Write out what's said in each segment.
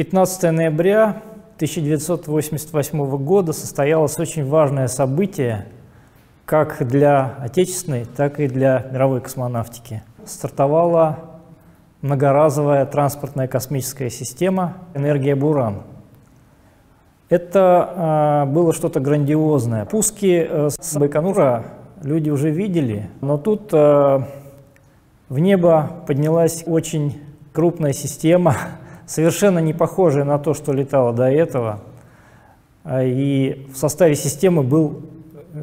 15 ноября 1988 года состоялось очень важное событие как для отечественной, так и для мировой космонавтики. Стартовала многоразовая транспортная космическая система «Энергия Буран». Это э, было что-то грандиозное. Пуски э, с Байконура люди уже видели, но тут э, в небо поднялась очень крупная система, совершенно не похожая на то, что летало до этого. А, и в составе системы был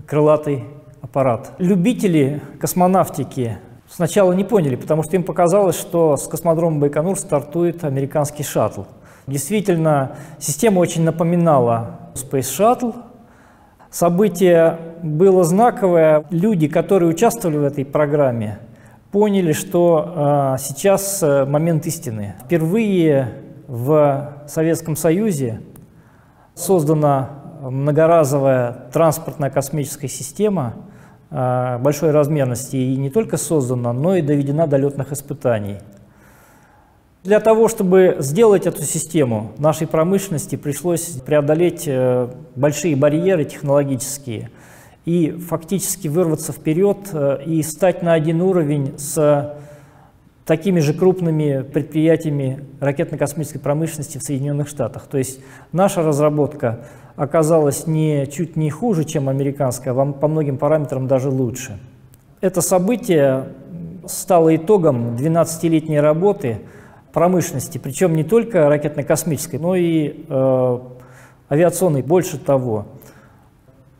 крылатый аппарат. Любители космонавтики сначала не поняли, потому что им показалось, что с космодрома Байконур стартует американский шаттл. Действительно, система очень напоминала Space Shuttle. Событие было знаковое. Люди, которые участвовали в этой программе, поняли, что э, сейчас момент истины. Впервые в Советском Союзе создана многоразовая транспортная космическая система э, большой размерности и не только создана, но и доведена до летных испытаний. Для того, чтобы сделать эту систему, нашей промышленности пришлось преодолеть э, большие барьеры технологические – и фактически вырваться вперед э, и стать на один уровень с такими же крупными предприятиями ракетно-космической промышленности в Соединенных Штатах. То есть наша разработка оказалась не чуть не хуже, чем американская, а по многим параметрам даже лучше. Это событие стало итогом 12-летней работы промышленности, причем не только ракетно-космической, но и э, авиационной, больше того.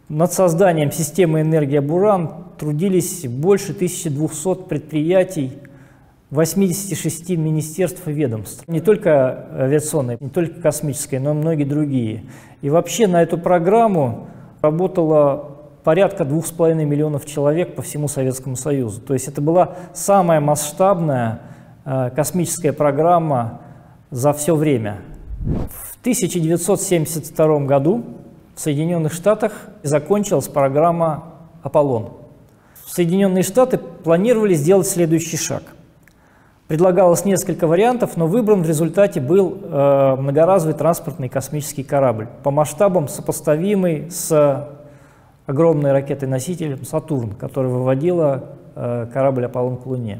Над созданием системы энергия Буран трудились больше 1200 предприятий, 86 министерств и ведомств. Не только авиационной, не только космической, но и многие другие. И вообще на эту программу работало порядка двух с половиной миллионов человек по всему Советскому Союзу. То есть это была самая масштабная э, космическая программа за все время. В 1972 году в Соединенных Штатах закончилась программа «Аполлон». Соединенные Штаты планировали сделать следующий шаг. Предлагалось несколько вариантов, но выбран в результате был э, многоразовый транспортный космический корабль, по масштабам сопоставимый с огромной ракетой-носителем «Сатурн», которая выводила э, корабль «Аполлон» к Луне.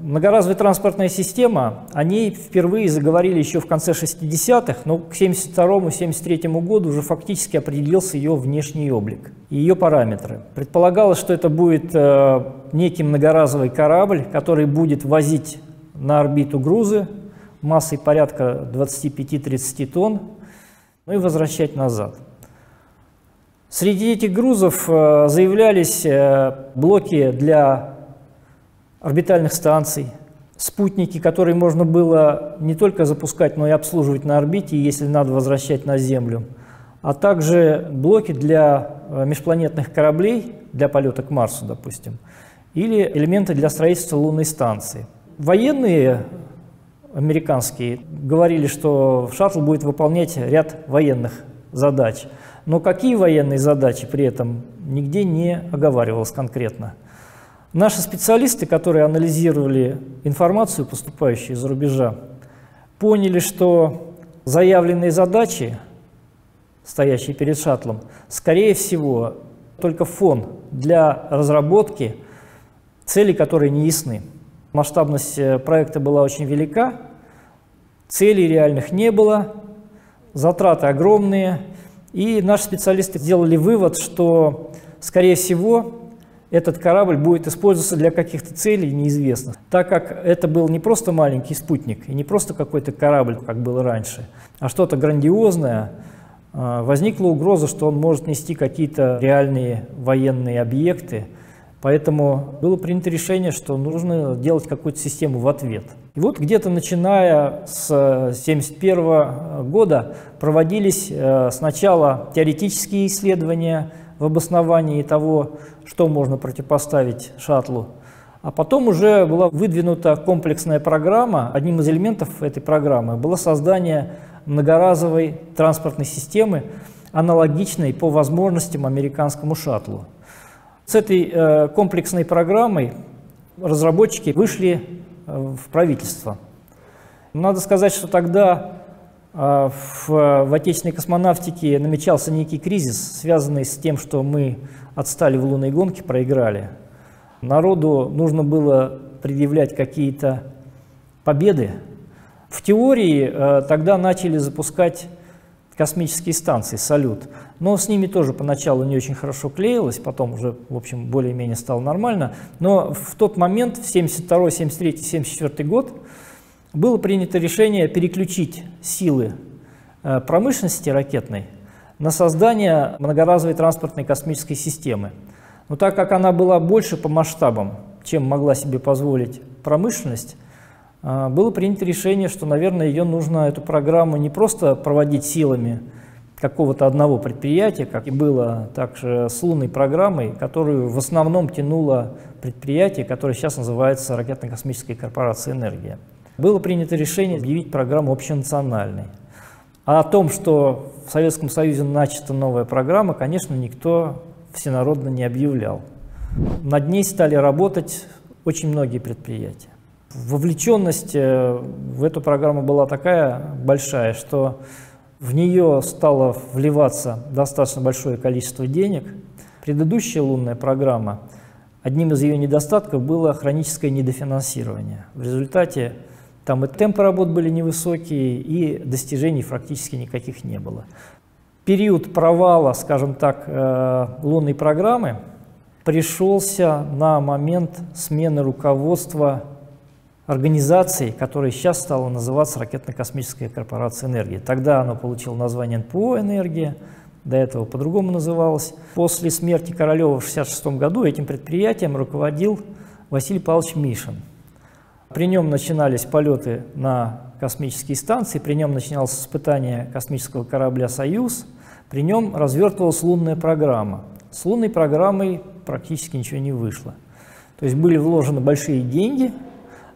Многоразовая транспортная система, о ней впервые заговорили еще в конце 60-х, но к 1972-1973 году уже фактически определился ее внешний облик и ее параметры. Предполагалось, что это будет э, некий многоразовый корабль, который будет возить на орбиту грузы массой порядка 25-30 тонн, ну и возвращать назад. Среди этих грузов э, заявлялись э, блоки для орбитальных станций, спутники, которые можно было не только запускать, но и обслуживать на орбите, если надо возвращать на Землю, а также блоки для э, межпланетных кораблей, для полета к Марсу, допустим, или элементы для строительства лунной станции. Военные американские говорили, что шаттл будет выполнять ряд военных задач. Но какие военные задачи при этом нигде не оговаривалось конкретно. Наши специалисты, которые анализировали информацию, поступающую из-за рубежа, поняли, что заявленные задачи, стоящие перед шаттлом, скорее всего, только фон для разработки целей, которые не ясны. Масштабность э, проекта была очень велика, целей реальных не было, затраты огромные, и наши специалисты сделали вывод, что, скорее всего, этот корабль будет использоваться для каких-то целей неизвестных, так как это был не просто маленький спутник и не просто какой-то корабль, как было раньше, а что-то грандиозное, а, возникла угроза, что он может нести какие-то реальные военные объекты, поэтому было принято решение, что нужно делать какую-то систему в ответ. И вот где-то начиная с 1971 года проводились э, сначала теоретические исследования, в обосновании того, что можно противопоставить шаттлу. А потом уже была выдвинута комплексная программа. Одним из элементов этой программы было создание многоразовой транспортной системы, аналогичной по возможностям американскому шаттлу. С этой э, комплексной программой разработчики вышли э, в правительство. Надо сказать, что тогда а в, в отечественной космонавтике намечался некий кризис, связанный с тем, что мы отстали в лунной гонке, проиграли. Народу нужно было предъявлять какие-то победы. В теории э, тогда начали запускать космические станции «Салют». Но с ними тоже поначалу не очень хорошо клеилось, потом уже, в общем, более-менее стало нормально. Но в тот момент, в 72 73 74 год, было принято решение переключить силы э, промышленности ракетной на создание многоразовой транспортной космической системы. Но так как она была больше по масштабам, чем могла себе позволить промышленность, было принято решение, что, наверное, ее нужно, эту программу, не просто проводить силами какого-то одного предприятия, как и было также с лунной программой, которую в основном тянуло предприятие, которое сейчас называется Ракетно-космическая корпорация «Энергия» было принято решение объявить программу общенациональной. А о том, что в Советском Союзе начата новая программа, конечно, никто всенародно не объявлял. Над ней стали работать очень многие предприятия. Вовлеченность э, в эту программу была такая большая, что в нее стало вливаться достаточно большое количество денег. Предыдущая лунная программа, одним из ее недостатков было хроническое недофинансирование. В результате там и темпы работ были невысокие, и достижений практически никаких не было. Период провала, скажем так, э, лунной программы пришелся на момент смены руководства организации, которая сейчас стала называться Ракетно-космическая корпорация энергии. Тогда она получила название НПО «Энергия», до этого по-другому называлась. После смерти Королева в 1966 году этим предприятием руководил Василий Павлович Мишин. При нем начинались полеты на космические станции, при нем начиналось испытание космического корабля «Союз», при нем развертывалась лунная программа. С лунной программой практически ничего не вышло. То есть были вложены большие деньги,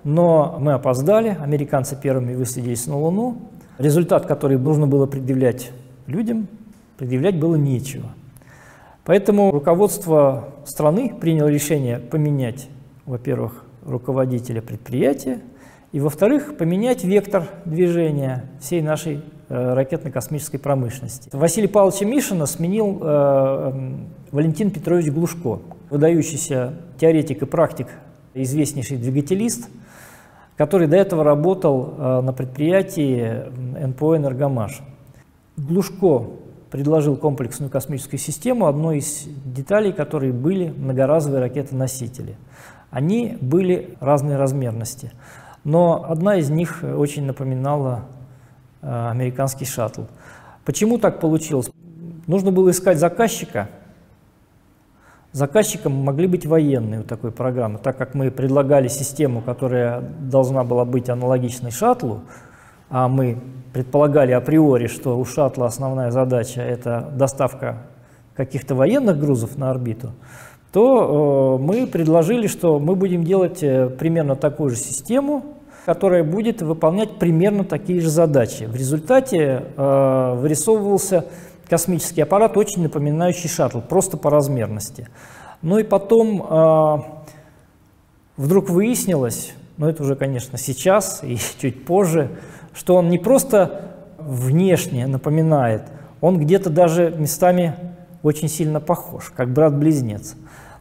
но мы опоздали, американцы первыми высадились на Луну. Результат, который нужно было предъявлять людям, предъявлять было нечего. Поэтому руководство страны приняло решение поменять, во-первых, руководителя предприятия, и, во-вторых, поменять вектор движения всей нашей э, ракетно-космической промышленности. Василий Павловича Мишина сменил э, э, Валентин Петрович Глушко, выдающийся теоретик и практик, известнейший двигателист, который до этого работал э, на предприятии НПО «Энергомаш». Глушко предложил комплексную космическую систему, одной из деталей которой были многоразовые ракеты-носители – они были разной размерности, но одна из них очень напоминала э, американский шаттл. Почему так получилось? Нужно было искать заказчика. Заказчиком могли быть военные у такой программы, так как мы предлагали систему, которая должна была быть аналогичной шаттлу, а мы предполагали априори, что у шаттла основная задача – это доставка каких-то военных грузов на орбиту, то э, мы предложили, что мы будем делать э, примерно такую же систему, которая будет выполнять примерно такие же задачи. В результате э, вырисовывался космический аппарат, очень напоминающий шаттл, просто по размерности. Ну и потом э, вдруг выяснилось, но это уже, конечно, сейчас и чуть позже, что он не просто внешне напоминает, он где-то даже местами очень сильно похож, как брат-близнец.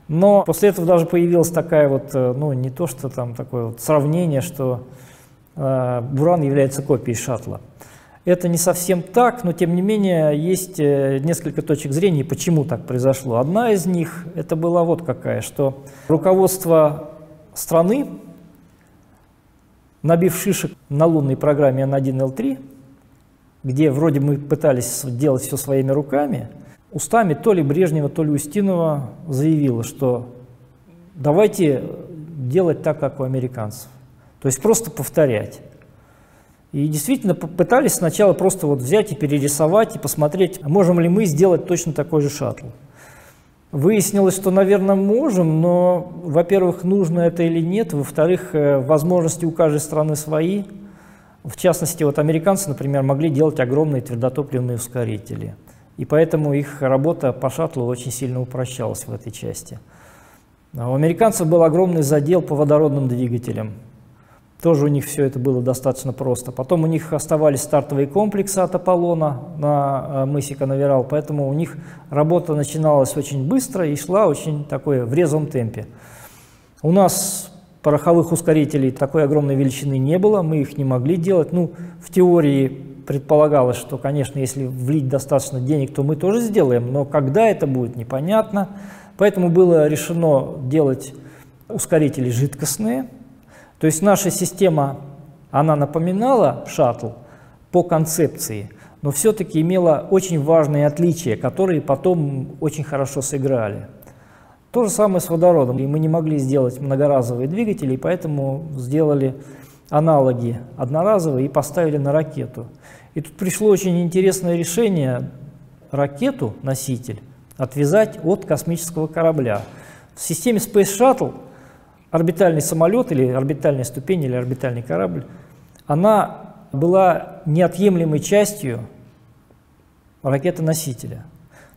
Но после этого даже появилась такая вот, э, ну не то что там такое вот сравнение, что э, Буран является копией шаттла. Это не совсем так, но тем не менее есть э, несколько точек зрения, почему так произошло. Одна из них это была вот какая, что руководство страны, набив шишек на лунной программе N1L3, где вроде мы пытались делать все своими руками, устами то ли Брежнева, то ли Устинова заявила, что давайте делать так, как у американцев. То есть просто повторять. И действительно пытались сначала просто вот взять и перерисовать и посмотреть, можем ли мы сделать точно такой же шаттл. Выяснилось, что, наверное, можем, но, во-первых, нужно это или нет, во-вторых, э, возможности у каждой страны свои. В частности, вот американцы, например, могли делать огромные твердотопливные ускорители – и поэтому их работа по шаттлу очень сильно упрощалась в этой части. А у американцев был огромный задел по водородным двигателям. Тоже у них все это было достаточно просто. Потом у них оставались стартовые комплексы от Аполлона на э, мысе Канаверал, поэтому у них работа начиналась очень быстро и шла очень такой в резвом темпе. У нас пороховых ускорителей такой огромной величины не было, мы их не могли делать. Ну, в теории предполагалось, что, конечно, если влить достаточно денег, то мы тоже сделаем, но когда это будет, непонятно. Поэтому было решено делать ускорители жидкостные, то есть наша система, она напоминала шаттл по концепции, но все-таки имела очень важные отличия, которые потом очень хорошо сыграли. То же самое с водородом. И мы не могли сделать многоразовые двигатели, поэтому сделали аналоги одноразовые и поставили на ракету. И тут пришло очень интересное решение ракету, носитель, отвязать от космического корабля. В системе Space Shuttle орбитальный самолет или орбитальная ступень или орбитальный корабль, она была неотъемлемой частью ракеты-носителя.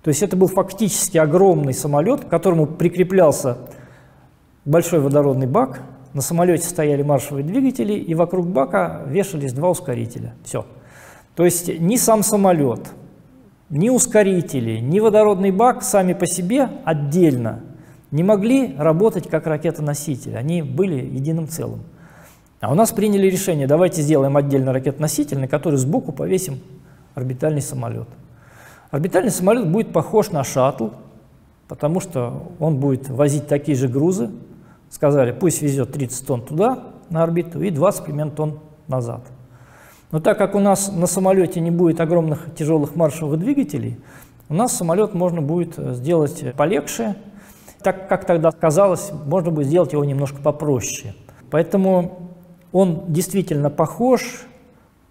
То есть это был фактически огромный самолет, к которому прикреплялся большой водородный бак, на самолете стояли маршевые двигатели, и вокруг бака вешались два ускорителя. Все. То есть ни сам самолет, ни ускорители, ни водородный бак сами по себе отдельно не могли работать как ракета-носитель, они были единым целым. А у нас приняли решение, давайте сделаем отдельно ракет-носитель, на который сбоку повесим орбитальный самолет. Орбитальный самолет будет похож на шаттл, потому что он будет возить такие же грузы. Сказали, пусть везет 30 тонн туда, на орбиту, и 20 примерно тонн назад. Но так как у нас на самолете не будет огромных тяжелых маршевых двигателей, у нас самолет можно будет сделать полегче, так как тогда казалось, можно будет сделать его немножко попроще. Поэтому он действительно похож.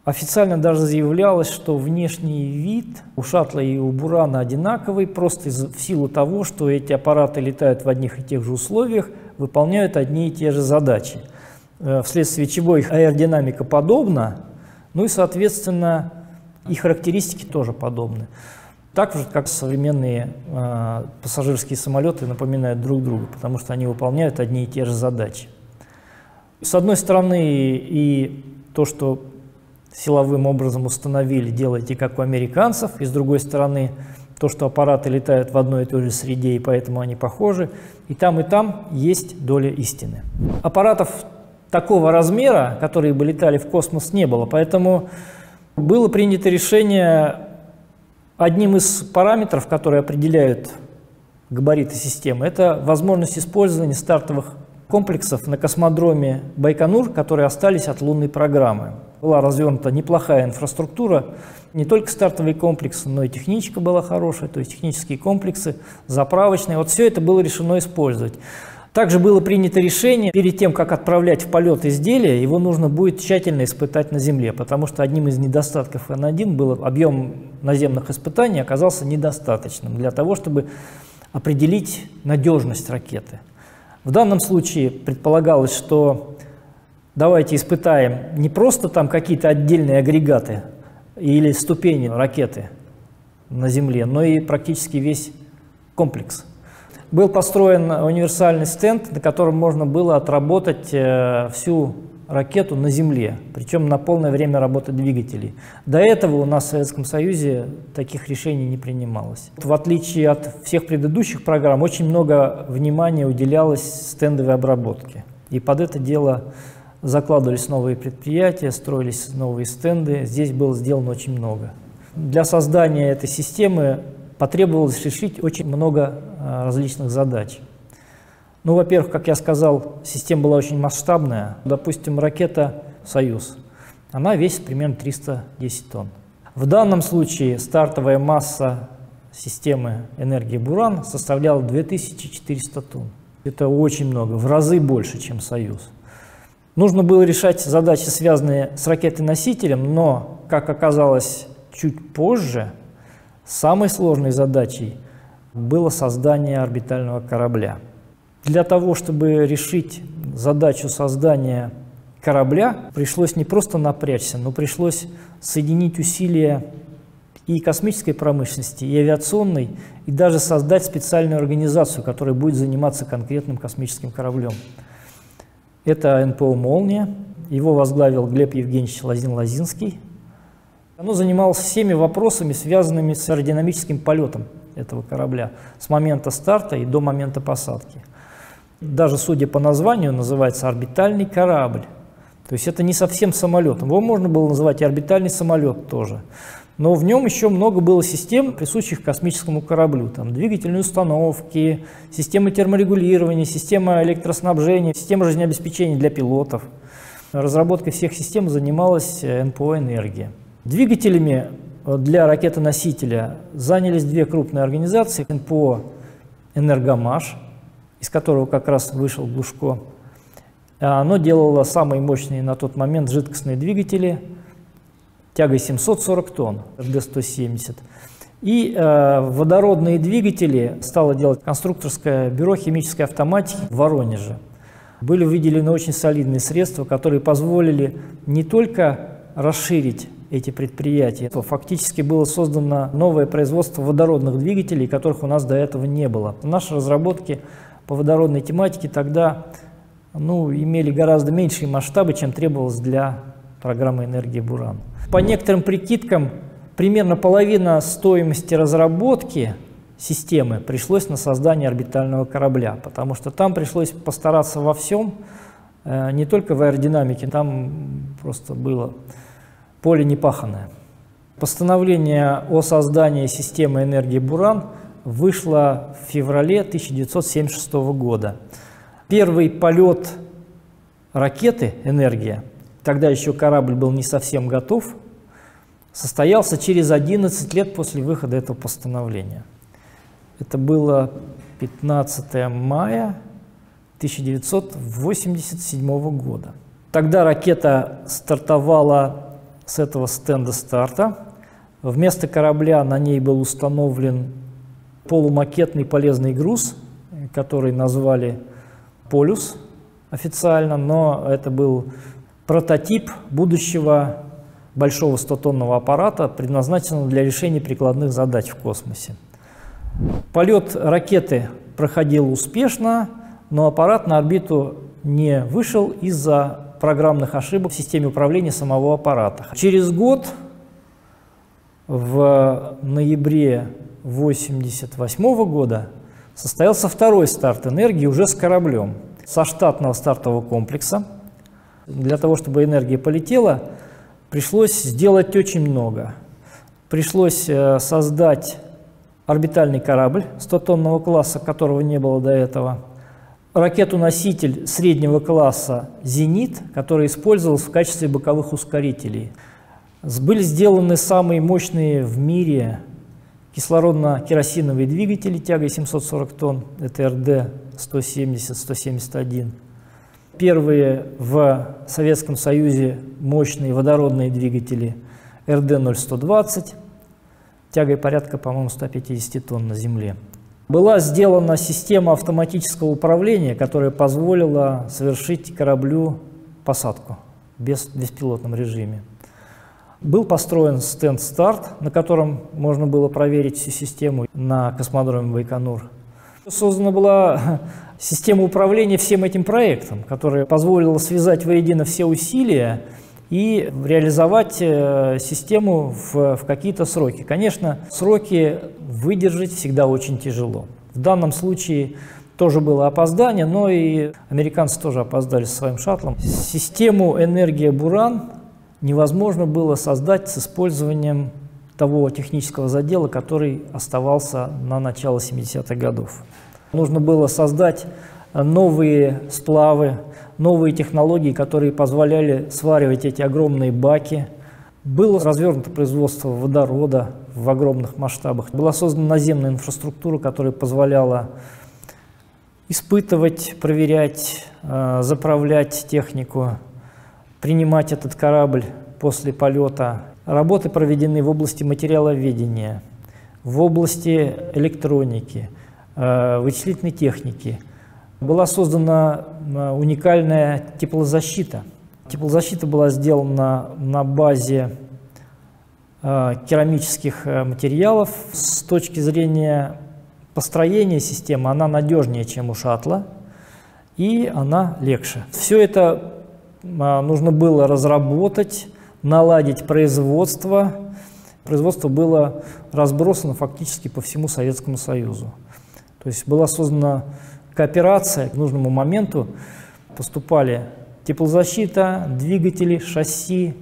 Официально даже заявлялось, что внешний вид у шаттла и у Бурана одинаковый, просто в силу того, что эти аппараты летают в одних и тех же условиях, выполняют одни и те же задачи, э, вследствие чего их аэродинамика подобна, ну и, соответственно, и характеристики тоже подобны. Так же, как современные э, пассажирские самолеты напоминают друг друга, потому что они выполняют одни и те же задачи. С одной стороны, и то, что силовым образом установили, делайте как у американцев, и с другой стороны, то, что аппараты летают в одной и той же среде, и поэтому они похожи, и там, и там есть доля истины. Аппаратов такого размера, которые бы летали в космос, не было, поэтому было принято решение Одним из параметров, которые определяют габариты системы, это возможность использования стартовых комплексов на космодроме Байконур, которые остались от лунной программы. Была развернута неплохая инфраструктура, не только стартовые комплексы, но и техничка была хорошая, то есть технические комплексы, заправочные. Вот все это было решено использовать. Также было принято решение, перед тем, как отправлять в полет изделие, его нужно будет тщательно испытать на Земле, потому что одним из недостатков N1 был объем наземных испытаний оказался недостаточным для того, чтобы определить надежность ракеты. В данном случае предполагалось, что давайте испытаем не просто там какие-то отдельные агрегаты или ступени ракеты на Земле, но и практически весь комплекс – был построен универсальный стенд, на котором можно было отработать э, всю ракету на Земле, причем на полное время работы двигателей. До этого у нас в Советском Союзе таких решений не принималось. В отличие от всех предыдущих программ, очень много внимания уделялось стендовой обработке. И под это дело закладывались новые предприятия, строились новые стенды. Здесь было сделано очень много. Для создания этой системы потребовалось решить очень много а, различных задач. Ну, во-первых, как я сказал, система была очень масштабная. Допустим, ракета «Союз», она весит примерно 310 тонн. В данном случае стартовая масса системы энергии «Буран» составляла 2400 тонн. Это очень много, в разы больше, чем «Союз». Нужно было решать задачи, связанные с ракетой-носителем, но, как оказалось чуть позже, Самой сложной задачей было создание орбитального корабля. Для того, чтобы решить задачу создания корабля, пришлось не просто напрячься, но пришлось соединить усилия и космической промышленности, и авиационной, и даже создать специальную организацию, которая будет заниматься конкретным космическим кораблем. Это НПО «Молния», Его возглавил Глеб Евгеньевич Лазин-Лазинский. Оно занималось всеми вопросами, связанными с аэродинамическим полетом этого корабля с момента старта и до момента посадки. Даже судя по названию, называется орбитальный корабль. То есть это не совсем самолет. Его можно было называть и орбитальный самолет тоже. Но в нем еще много было систем, присущих космическому кораблю. Там двигательные установки, системы терморегулирования, система электроснабжения, система жизнеобеспечения для пилотов. Разработкой всех систем занималась э, НПО «Энергия». Двигателями э, для ракеты-носителя занялись две крупные организации. НПО «Энергомаш», из которого как раз вышел Глушко. Оно делало самые мощные на тот момент жидкостные двигатели – тягой 740 тонн, РД-170. И э, водородные двигатели стало делать конструкторское бюро химической автоматики в Воронеже. Были выделены очень солидные средства, которые позволили не только расширить эти предприятия. Фактически было создано новое производство водородных двигателей, которых у нас до этого не было. Наши разработки по водородной тематике тогда ну, имели гораздо меньшие масштабы, чем требовалось для программы «Энергия Буран». По некоторым прикидкам, примерно половина стоимости разработки системы пришлось на создание орбитального корабля, потому что там пришлось постараться во всем, э, не только в аэродинамике, там просто было поле непаханное. Постановление о создании системы энергии Буран вышло в феврале 1976 года. Первый полет ракеты «Энергия», тогда еще корабль был не совсем готов, состоялся через 11 лет после выхода этого постановления. Это было 15 мая 1987 года. Тогда ракета стартовала с этого стенда старта. Вместо корабля на ней был установлен полумакетный полезный груз, который назвали «Полюс» официально, но это был прототип будущего большого 100-тонного аппарата, предназначенного для решения прикладных задач в космосе. Полет ракеты проходил успешно, но аппарат на орбиту не вышел из-за программных ошибок в системе управления самого аппарата. Через год, в ноябре 1988 года, состоялся второй старт энергии уже с кораблем. Со штатного стартового комплекса. Для того, чтобы энергия полетела, пришлось сделать очень много. Пришлось э, создать орбитальный корабль 100-тонного класса, которого не было до этого, ракету-носитель среднего класса «Зенит», который использовался в качестве боковых ускорителей. Были сделаны самые мощные в мире кислородно-керосиновые двигатели тягой 740 тонн, это РД-170-171 первые в Советском Союзе мощные водородные двигатели РД-0120, тягой порядка, по-моему, 150 тонн на Земле. Была сделана система автоматического управления, которая позволила совершить кораблю посадку в беспилотном режиме. Был построен стенд-старт, на котором можно было проверить всю систему на космодроме Байконур. Создана была система управления всем этим проектом, которая позволила связать воедино все усилия и реализовать э, систему в, в какие-то сроки. Конечно, сроки выдержать всегда очень тяжело. В данном случае тоже было опоздание, но и американцы тоже опоздали со своим шаттлом. Систему «Энергия Буран» невозможно было создать с использованием того технического задела, который оставался на начало 70-х годов. Нужно было создать новые сплавы, новые технологии, которые позволяли сваривать эти огромные баки. Было развернуто производство водорода в огромных масштабах. Была создана наземная инфраструктура, которая позволяла испытывать, проверять, э, заправлять технику, принимать этот корабль после полета. Работы проведены в области материаловедения, в области электроники – Э, вычислительной техники. Была создана э, уникальная теплозащита. Теплозащита была сделана на базе э, керамических материалов. С точки зрения построения системы она надежнее, чем у шаттла, и она легче. Все это нужно было разработать, наладить производство. Производство было разбросано фактически по всему Советскому Союзу. То есть была создана кооперация к нужному моменту. Поступали теплозащита, двигатели, шасси,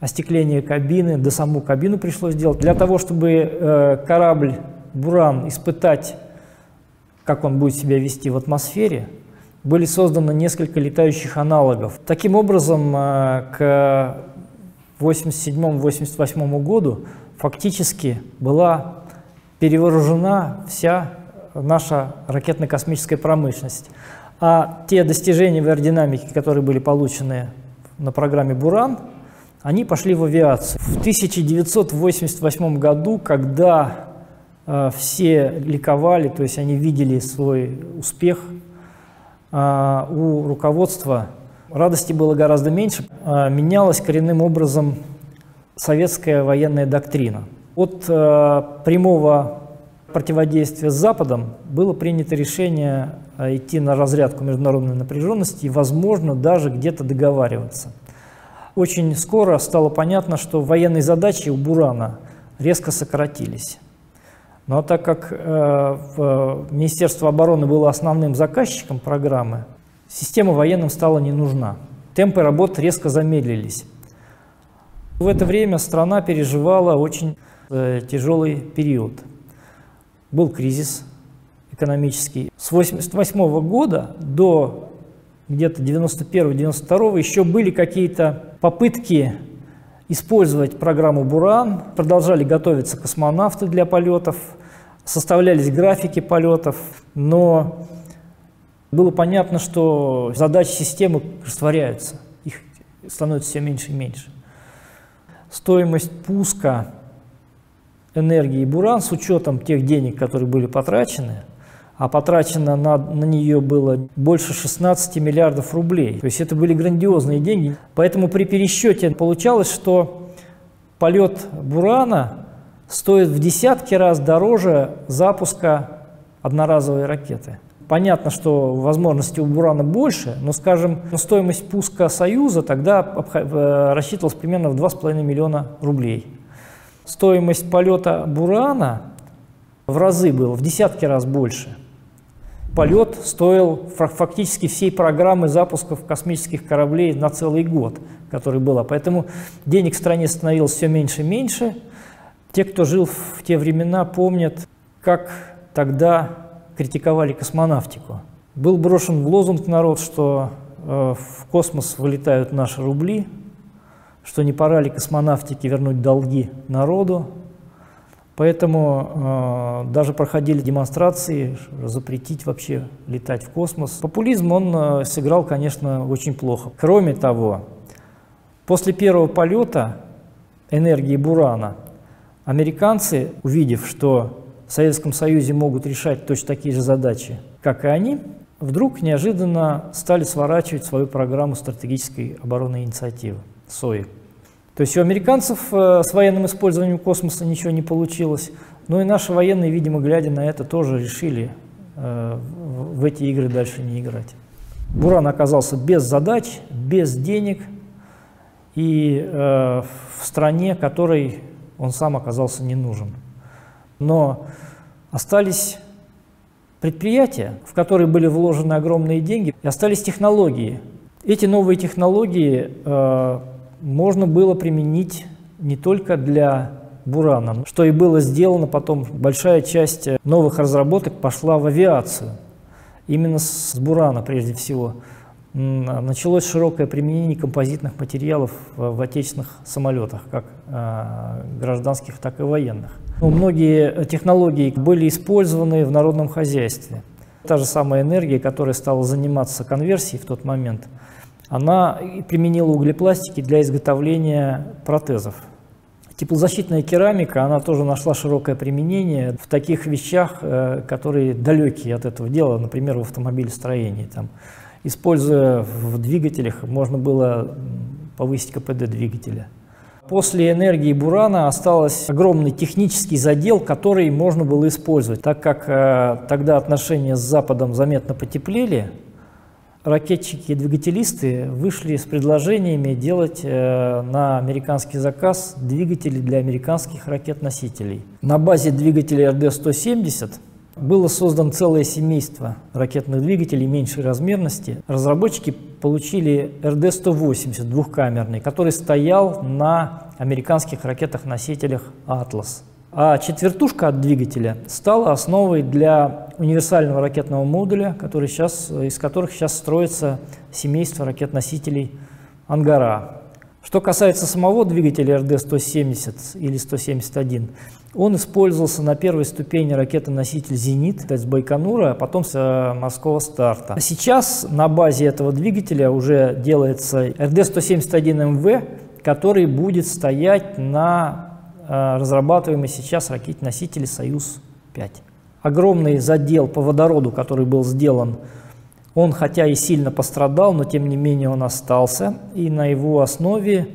остекление кабины, до саму кабину пришлось делать. Для того, чтобы э, корабль «Буран» испытать, как он будет себя вести в атмосфере, были созданы несколько летающих аналогов. Таким образом, э, к 1987-1988 году фактически была перевооружена вся наша ракетно-космическая промышленность. А те достижения в аэродинамике, которые были получены на программе «Буран», они пошли в авиацию. В 1988 году, когда э, все ликовали, то есть они видели свой успех, э, у руководства радости было гораздо меньше. Э, менялась коренным образом советская военная доктрина. От э, прямого противодействия с Западом было принято решение э, идти на разрядку международной напряженности и, возможно, даже где-то договариваться – очень скоро стало понятно, что военные задачи у Бурана резко сократились. Но ну, а так как э, в, Министерство обороны было основным заказчиком программы, система военным стала не нужна. Темпы работ резко замедлились. В это время страна переживала очень э, тяжелый период. Был кризис экономический. С 1988 года до где-то 91-92 еще были какие-то попытки использовать программу «Буран», продолжали готовиться космонавты для полетов, составлялись графики полетов, но было понятно, что задачи системы растворяются, их становится все меньше и меньше. Стоимость пуска энергии «Буран» с учетом тех денег, которые были потрачены – а потрачено на, на нее было больше 16 миллиардов рублей. То есть это были грандиозные деньги. Поэтому при пересчете получалось, что полет Бурана стоит в десятки раз дороже запуска одноразовой ракеты. Понятно, что возможности у Бурана больше, но, скажем, стоимость пуска Союза тогда э, рассчитывалась примерно в 2,5 миллиона рублей. Стоимость полета Бурана в разы была, в десятки раз больше полет стоил фактически всей программы запусков космических кораблей на целый год, который была. Поэтому денег в стране становилось все меньше и меньше. Те, кто жил в те времена, помнят, как тогда критиковали космонавтику. Был брошен в лозунг народ, что э, в космос вылетают наши рубли, что не пора ли космонавтике вернуть долги народу, Поэтому э, даже проходили демонстрации, запретить вообще летать в космос. Популизм он э, сыграл, конечно, очень плохо. Кроме того, после первого полета энергии Бурана американцы, увидев, что в Советском Союзе могут решать точно такие же задачи, как и они, вдруг неожиданно стали сворачивать свою программу стратегической оборонной инициативы СОИ. То есть у американцев э, с военным использованием космоса ничего не получилось, но и наши военные, видимо, глядя на это, тоже решили э, в эти игры дальше не играть. Буран оказался без задач, без денег и э, в стране, которой он сам оказался не нужен. Но остались предприятия, в которые были вложены огромные деньги, и остались технологии. Эти новые технологии можно было применить не только для Бурана, что и было сделано потом. Большая часть новых разработок пошла в авиацию. Именно с Бурана прежде всего. Началось широкое применение композитных материалов в, отечественных самолетах, как э, гражданских, так и военных. Но ну, многие технологии были использованы в народном хозяйстве. Та же самая энергия, которая стала заниматься конверсией в тот момент – она применила углепластики для изготовления протезов. Теплозащитная керамика, она тоже нашла широкое применение в таких вещах, э, которые далекие от этого дела, например, в автомобилестроении. Там, используя в двигателях, можно было повысить КПД двигателя. После энергии Бурана остался огромный технический задел, который можно было использовать. Так как э, тогда отношения с Западом заметно потеплели, ракетчики и двигателисты вышли с предложениями делать э, на американский заказ двигатели для американских ракет-носителей. На базе двигателей РД-170 было создано целое семейство ракетных двигателей меньшей размерности. Разработчики получили РД-180 двухкамерный, который стоял на американских ракетах-носителях «Атлас». А четвертушка от двигателя стала основой для универсального ракетного модуля, который сейчас, из которых сейчас строится семейство ракет-носителей «Ангара». Что касается самого двигателя РД-170 или 171, он использовался на первой ступени ракеты-носитель «Зенит» с Байконура, а потом с э, морского старта. Сейчас на базе этого двигателя уже делается РД-171МВ, который будет стоять на разрабатываемый сейчас ракет-носители «Союз-5». Огромный задел по водороду, который был сделан, он хотя и сильно пострадал, но тем не менее он остался. И на его основе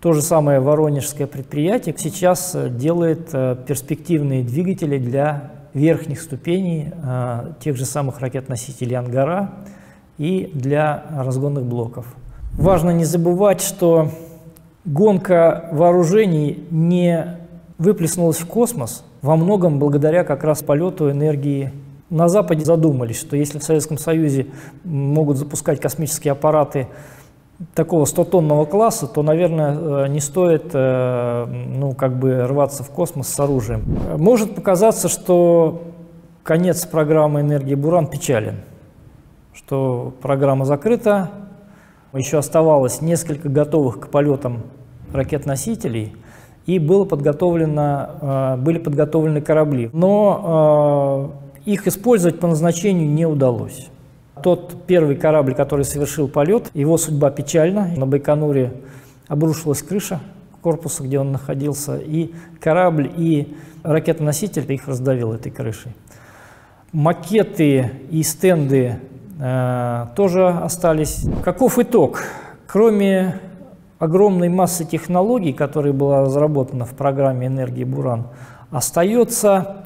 то же самое воронежское предприятие сейчас э, делает э, перспективные двигатели для верхних ступеней тех же самых ракет-носителей «Ангара» и для разгонных блоков. Важно не забывать, что гонка вооружений не выплеснулась в космос во многом благодаря как раз полету энергии. На Западе задумались, что если в Советском Союзе могут запускать космические аппараты такого 100-тонного класса, то, наверное, э, не стоит э, ну, как бы рваться в космос с оружием. Может показаться, что конец программы «Энергия Буран» печален, что программа закрыта, еще оставалось несколько готовых к полетам ракет-носителей, и было подготовлено, э, были подготовлены корабли. Но э, их использовать по назначению не удалось. Тот первый корабль, который совершил полет, его судьба печальна. На Байконуре обрушилась крыша корпуса, где он находился, и корабль, и ракетоноситель их раздавил этой крышей. Макеты и стенды тоже остались. Каков итог? Кроме огромной массы технологий, которая была разработана в программе «Энергии Буран», остается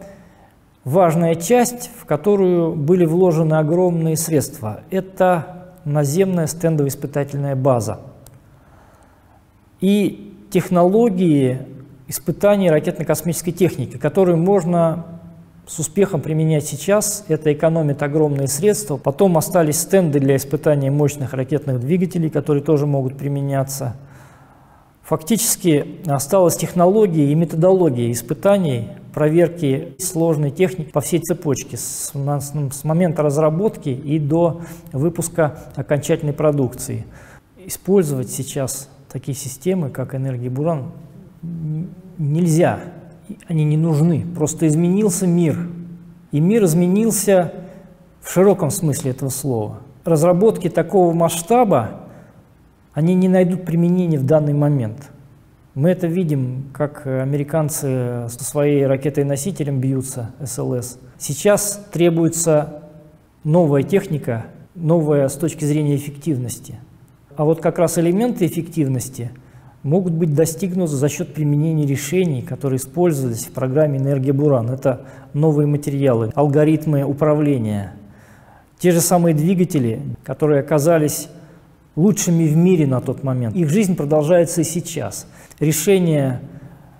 важная часть, в которую были вложены огромные средства. Это наземная стендовая испытательная база. И технологии испытаний ракетно-космической техники, которые можно с успехом применять сейчас. Это экономит огромные средства. Потом остались стенды для испытания мощных ракетных двигателей, которые тоже могут применяться. Фактически осталась технология и методология испытаний, проверки сложной техники по всей цепочке с, момента разработки и до выпуска окончательной продукции. Использовать сейчас такие системы, как энергия Буран, нельзя они не нужны. Просто изменился мир. И мир изменился в широком смысле этого слова. Разработки такого масштаба, они не найдут применения в данный момент. Мы это видим, как американцы со своей ракетой-носителем бьются, СЛС. Сейчас требуется новая техника, новая с точки зрения эффективности. А вот как раз элементы эффективности – могут быть достигнуты за счет применения решений, которые использовались в программе «Энергия Буран». Это новые материалы, алгоритмы управления, те же самые двигатели, которые оказались лучшими в мире на тот момент. Их жизнь продолжается и сейчас. Решения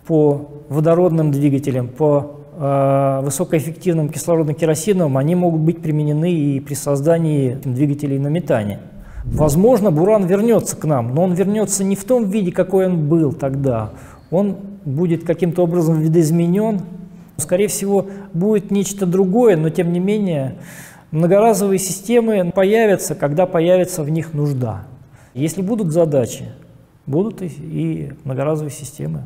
по водородным двигателям, по э, высокоэффективным кислородно-керосиновым, они могут быть применены и при создании двигателей на метане. Возможно, Буран вернется к нам, но он вернется не в том виде, какой он был тогда. Он будет каким-то образом видоизменен. Скорее всего, будет нечто другое, но тем не менее многоразовые системы появятся, когда появится в них нужда. Если будут задачи, будут и многоразовые системы.